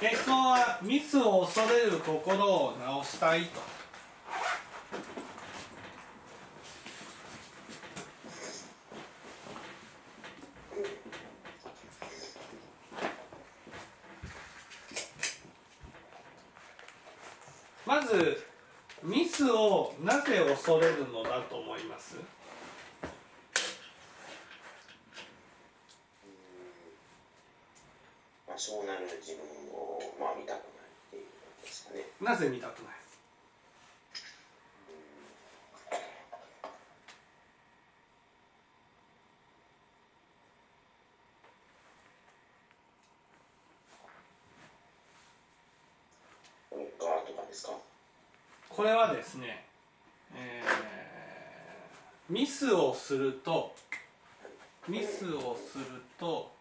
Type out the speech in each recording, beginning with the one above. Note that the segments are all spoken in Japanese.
結婚はミスを恐れる心を直したいとまずミスをなぜ恐れるのだと思いますまあ、そうなる自分を、まあ、見たくないっていうことですかね。なぜ見たくないうん側とかですか？これはですね、えーミスをするとミスをすると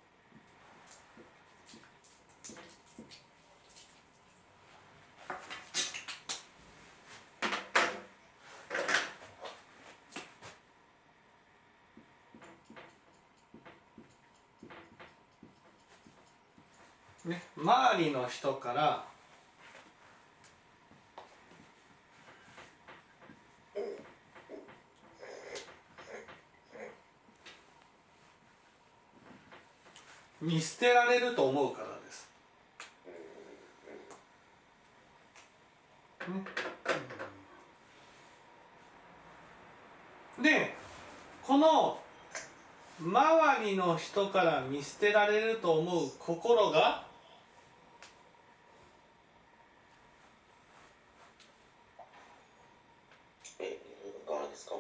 ね、周りの人から見捨てられると思うからです。ねでこの周りの人から見捨てられると思う心がえ、側ですか。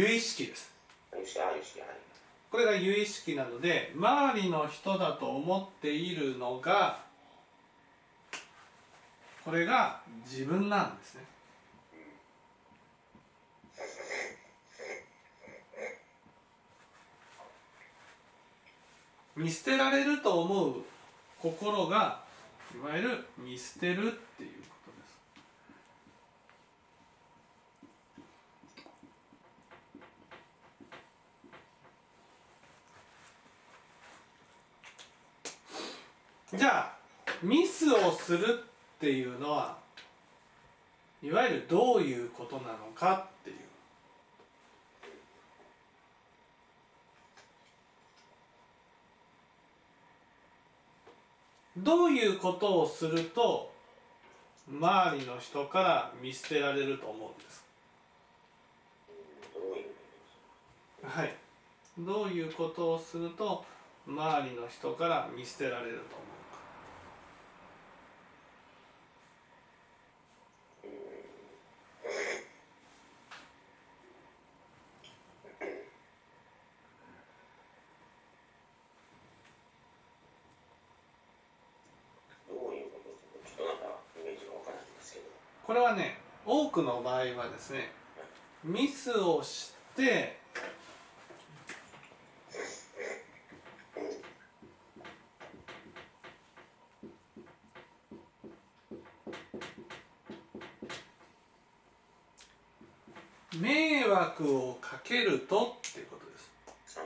有意識です。これが有意識なので周りの人だと思っているのがこれが自分なんですね。見捨てられると思う心がいわゆる見捨てるっていうことですじゃあミスをするっていうのはいわゆるどういうことなのかっていう。どういうことをすると周りの人から見捨てられると思うんですどういうことですか？はい。どういうことをすると周りの人から見捨てられると思うかどういうことですか。ちょっとなんか、イメージがわからないんですけど。これはね多くの場合はですねミスをして迷惑をかけるとっていうことです。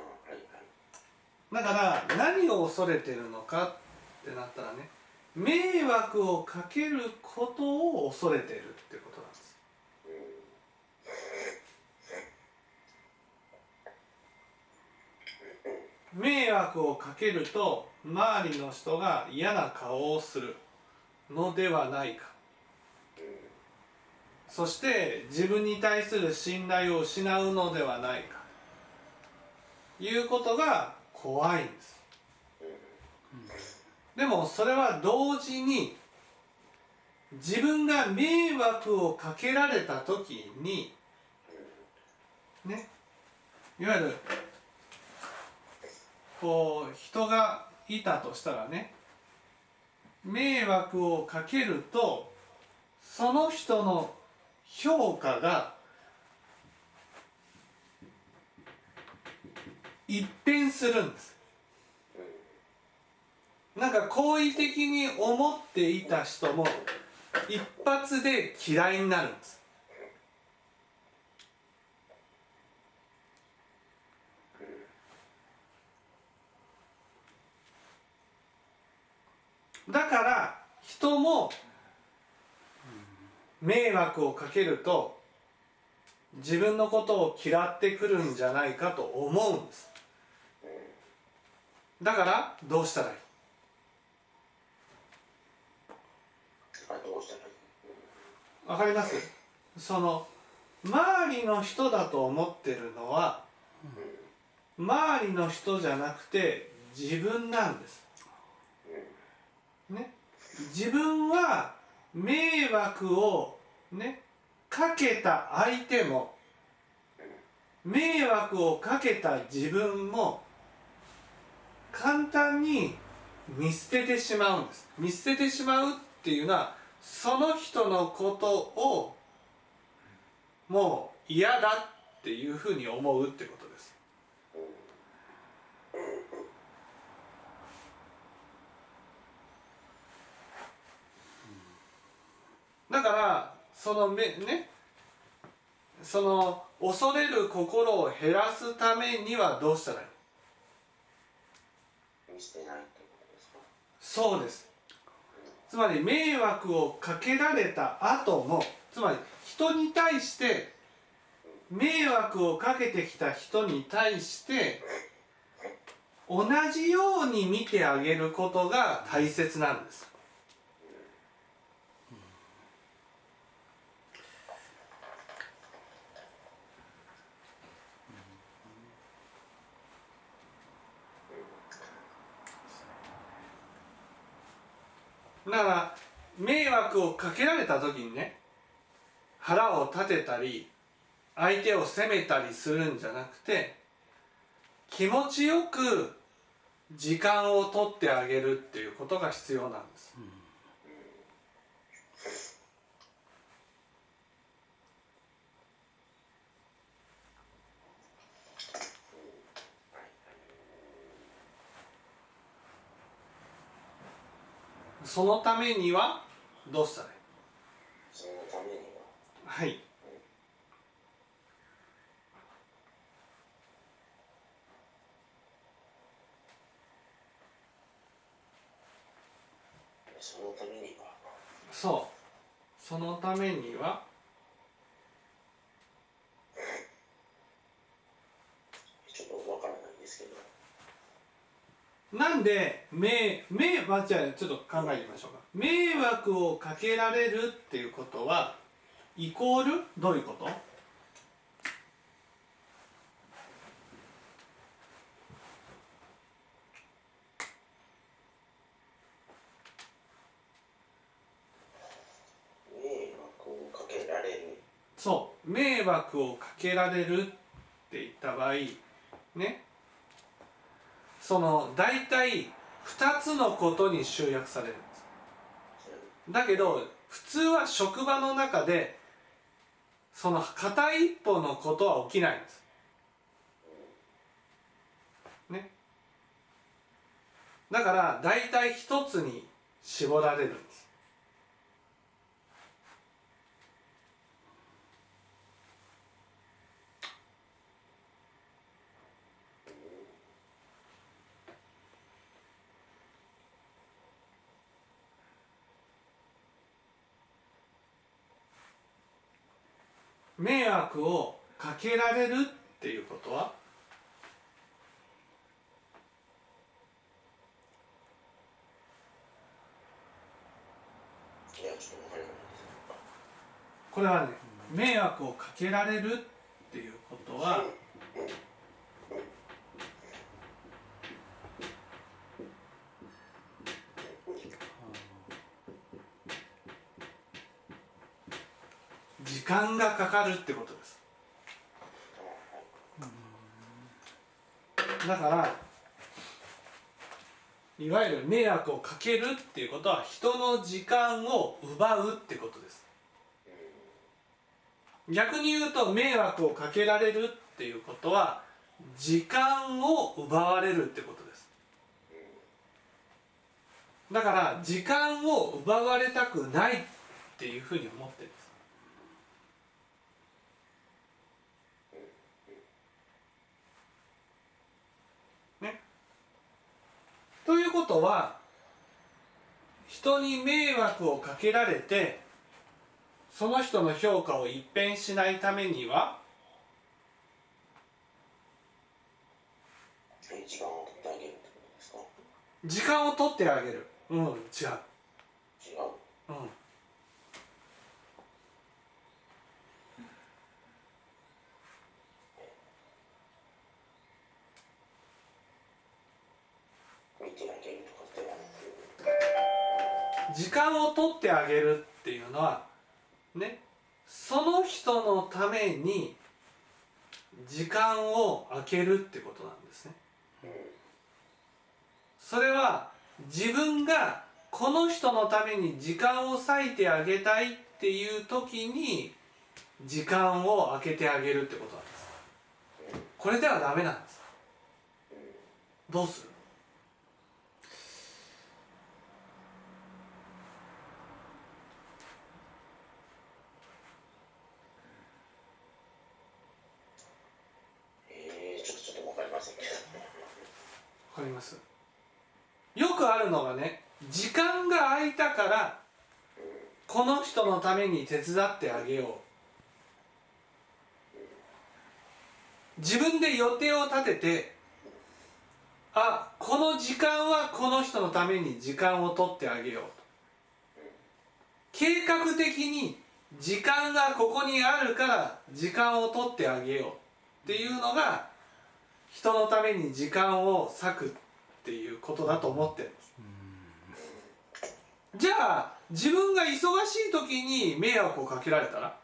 だから何を恐れてるのかってなったらね迷惑をかけることを恐れてるってことなんです。迷惑をかけると周りの人が嫌な顔をするのではないか。そして自分に対する信頼を失うのではないか。いうことが怖いんです。でもそれは同時に自分が迷惑をかけられた時にねいわゆるこう人がいたとしたらね迷惑をかけるとその人の評価が一変するんです。なんか好意的に思っていた人も一発で嫌いになるんです。だから人も迷惑をかけると自分のことを嫌ってくるんじゃないかと思うんです。だからどうしたらいいあどうしたらいいわかります？その周りの人だと思ってるのは周りの人じゃなくて自分なんです。ね？自分は迷惑をね？かけた相手も迷惑をかけた自分も簡単に見捨ててしまうんです。見捨ててしまうっていうのはその人のことをもう嫌だっていうふうに思うってことです。だからそのめねその恐れる心を減らすためにはどうしたらいい？見捨てないってことですか？そうですつまり迷惑をかけられた後もつまり人に対して迷惑をかけてきた人に対して同じように見てあげることが大切なんです。だから迷惑をかけられた時にね腹を立てたり相手を責めたりするんじゃなくて気持ちよく時間を取ってあげるっていうことが必要なんです、そのためにはどうしたらいい？そのためには？はい。そのためには？そう。そのためにはちょっとわからないんですけどなんで迷迷惑じゃあちょっと考えてみましょうか。迷惑をかけられるっていうことはイコールどういうこと？迷惑をかけられる。そう迷惑をかけられるって言った場合ねその大体2つのことに集約される。んですだけど普通は職場の中でその片一方のことは起きないんです。ね。だから大体一つに絞られるんです。迷惑をかけられるっていうことは？これはね迷惑をかけられるっていうことは時間がかかるってことです。だからいわゆる迷惑をかけるっていうことは人の時間を奪うってことです。逆に言うと迷惑をかけられるっていうことは時間を奪われるってことです。だから時間を奪われたくないっていうふうに思ってる。んですねということは人に迷惑をかけられてその人の評価を一変しないためにはえ時間を取ってあげる時間を取ってあげる。うん違う。違う。うん見てあげるとかではなく時間を取ってあげるっていうのはねその人のために時間を空けるってことなんですね。それは自分がこの人のために時間を割いてあげたいっていう時に時間を空けてあげるってことなんです。これではダメなんです。どうするえー、ちょっとちょっとわかりませんけどわかります。よくあるのがね時間が空いたからこの人のために手伝ってあげよう。自分で予定を立ててあこの時間はこの人のために時間を取ってあげよう。と計画的に時間がここにあるから時間を取ってあげよう。っていうのが人のために時間を割くっていうことだと思ってるんです。じゃあ自分が忙しい時に迷惑をかけられたら？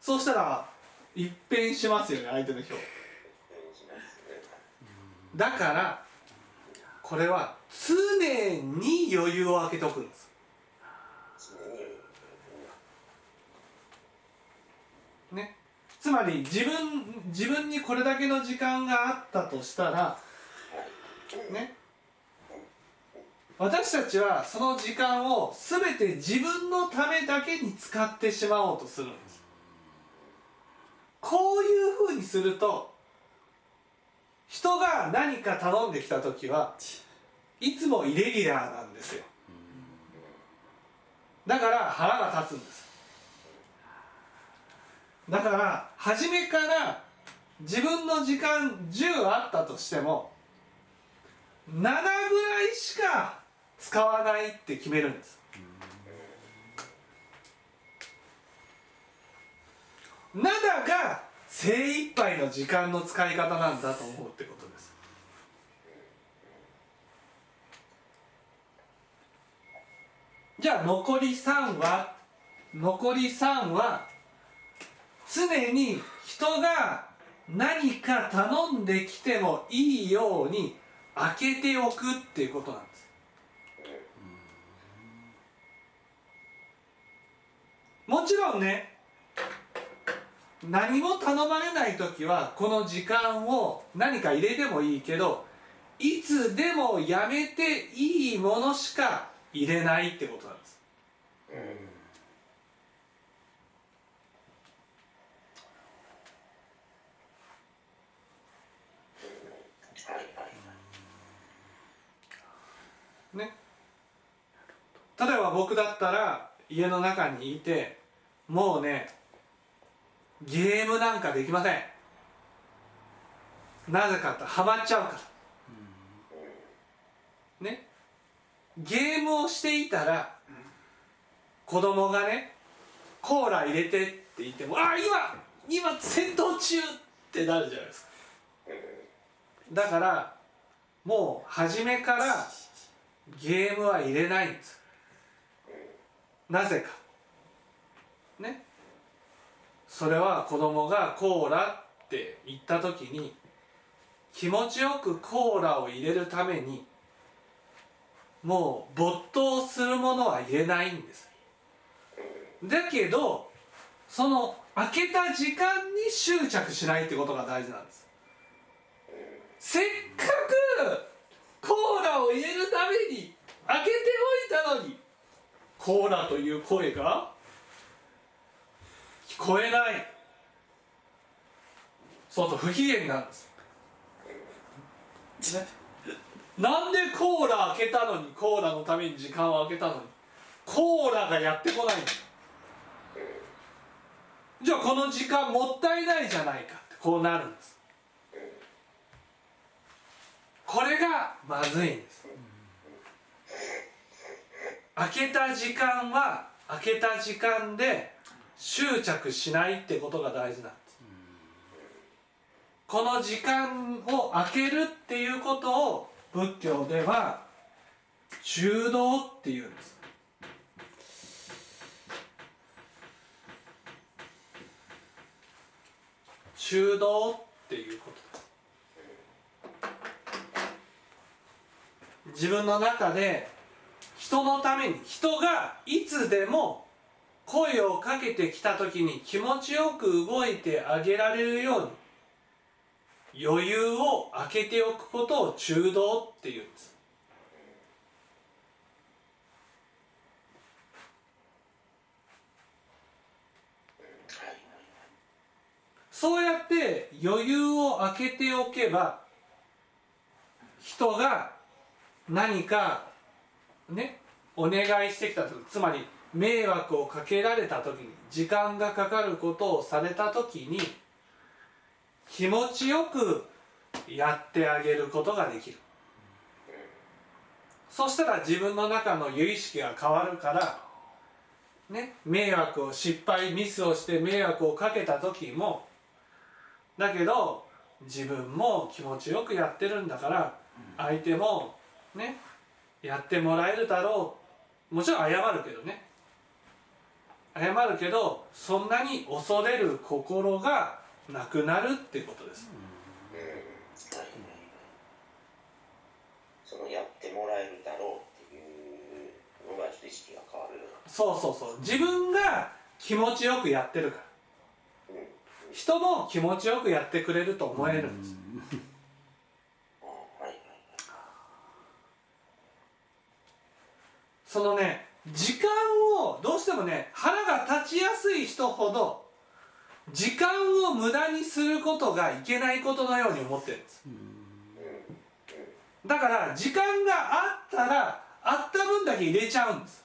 そうしたら一変しますよね相手の票。うんしますね。だからこれは常に余裕を空けておくんです常にね。つまり自分自分にこれだけの時間があったとしたらね。私たちはその時間を全て自分のためだけに使ってしまおうとするんです。こういうふうにすると人が何か頼んできた時はいつもイレギュラーなんですよ。だから腹が立つんです。だから初めから自分の時間10あったとしても7ぐらいしか使わないって決めるんです。7が精一杯の時間の使い方なんだと思うってことです。じゃあ残り3は残り3は常に人が何か頼んできてもいいように開けておくっていうことなんです。もちろんね何も頼まれない時はこの時間を何か入れてもいいけどいつでもやめていいものしか入れないってことなんです。はいはいはいね。例えば僕だったら家の中にいてもうねゲームなんかできません。なぜかってハマっちゃうから。ね。ゲームをしていたら子供がねコーラ入れてって言ってもあ今今戦闘中ってなるじゃないですか。だからもう初めからゲームは入れないんです。なぜか。ね。それは子供がコーラって言った時に気持ちよくコーラを入れるためにもう没頭するものは入れないんです。だけどその開けた時間に執着しないってことが大事なんです。せっかくコーラを入れるために開けておいたのに。コーラという声が。聞こえない。そうすると不機嫌なんです。ね、なんでコーラ開けたのにコーラのために時間を空けたのに。コーラがやってこないんだじゃあこの時間もったいないじゃないかってこうなるんです。これがまずいんです。開けた時間は開けた時間で執着しないってことが大事なんです。この時間を空けるっていうことを仏教では中道っていうんです。中道っていうことです自分の中で人のために人がいつでも声をかけてきた時に気持ちよく動いてあげられるように余裕を空けておくことを中道っていうんです。そうやって余裕を空けておけば人が何かねお願いしてきた時つまり迷惑をかけられた時に時間がかかることをされた時に気持ちよくやってあげることができる。そしたら自分の中の由意識が変わるからね迷惑を失敗ミスをして迷惑をかけた時もだけど自分も気持ちよくやってるんだから相手もねやってもらえるだろう。もちろん謝るけどね。謝るけどそんなに恐れる心がなくなるってことです、そのやってもらえるだろうっていうのが意識が変わるそうそうそう。自分が気持ちよくやってるから。うん。人も気持ちよくやってくれると思えるんですあはいはいそのね時間をどうしてもね腹が立ちやすい人ほど時間を無駄にすることがいけないことのように思ってるんです。だから時間があったらあった分だけ入れちゃうんです。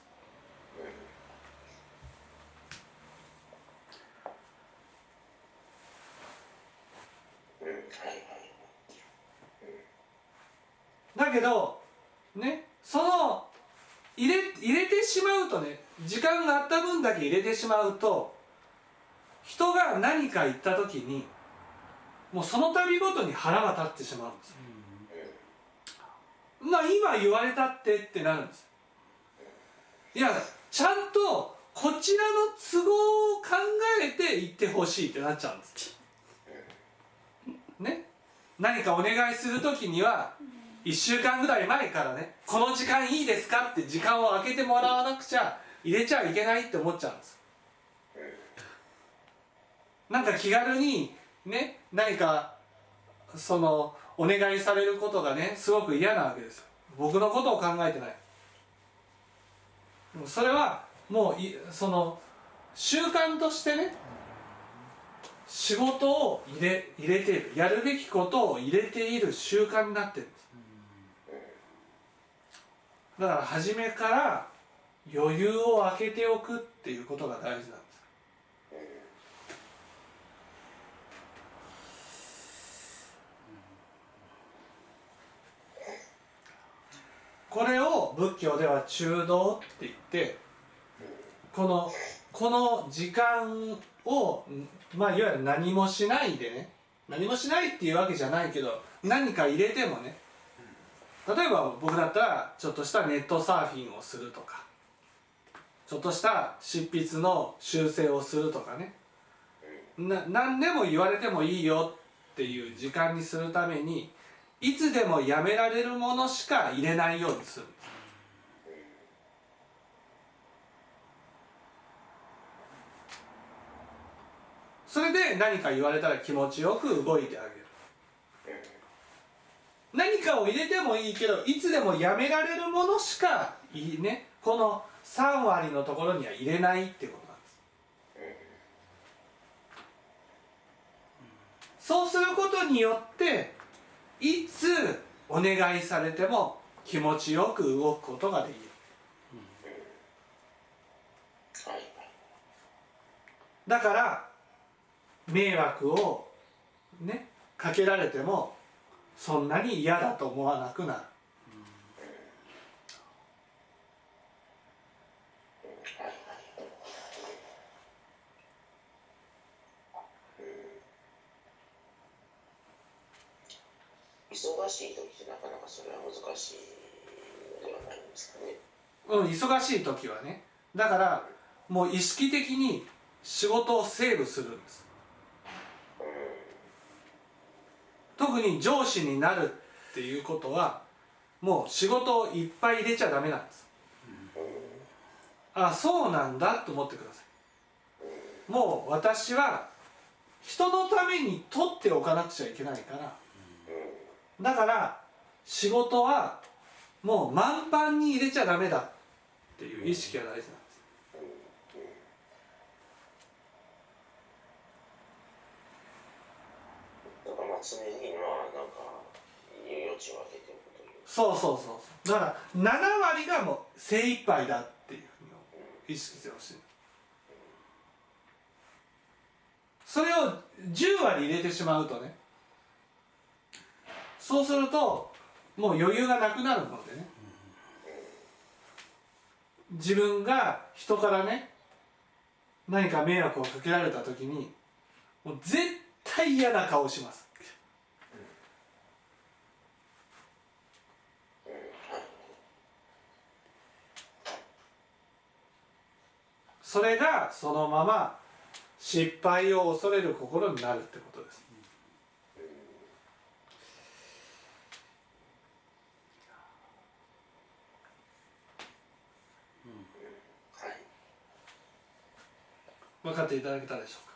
だけどねその入れ入れてしまうとね時間があった分だけ入れてしまうと人が何か言った時にもうその度ごとに腹が立ってしまうんです。まあ今言われたってってなるんです。いやちゃんとこちらの都合を考えて言ってほしいってなっちゃうんです。ね？何かお願いする時には1週間ぐらい前からねこの時間いいですかって時間を空けてもらわなくちゃ入れちゃいけないって思っちゃうんです。なんか気軽にね何かそのお願いされることがねすごく嫌なわけです僕のことを考えてない。それはもういその習慣としてね仕事を入れ入れている。やるべきことを入れている習慣になってる。だから初めから余裕を空けておくっていうことが大事なんです。これを仏教では中道って言ってこのこの時間をまあいわゆる何もしないでね何もしないっていうわけじゃないけど何か入れてもね例えば僕だったらちょっとしたネットサーフィンをするとかちょっとした執筆の修正をするとかね。な何でも言われてもいいよっていう時間にするためにいつでもやめられるものしか入れないようにする。それで何か言われたら気持ちよく動いてあげる。かを入れてもいいけどいつでもやめられるものしかいいねこの3割のところには入れないってことなんです。そうすることによっていつお願いされても気持ちよく動くことができる。はい。だから迷惑をねかけられてもそんなに嫌だと思わなくなる。忙しい時ってなかなかそれは難しいのではないんですかね。うん忙しい時はね。だからもう意識的に仕事をセーブするんです特に上司になるっていうことはもう仕事をいっぱい入れちゃダメなんです。あそうなんだと思ってください。もう私は人のために取っておかなくちゃいけないから。だから仕事はもう満帆に入れちゃダメだっていう意識が大事なんですだからまあ常にまあなんか余地を空けておくという。そうそうそう。そうだから7割がもう精一杯だっていうふうに意識してほしい。それを10割入れてしまうとねそうするともう余裕がなくなるのでね自分が人からね何か迷惑をかけられた時にもう絶対嫌な顔します。それがそのまま失敗を恐れる心になるってことです。はい。分かっていただけたでしょうか？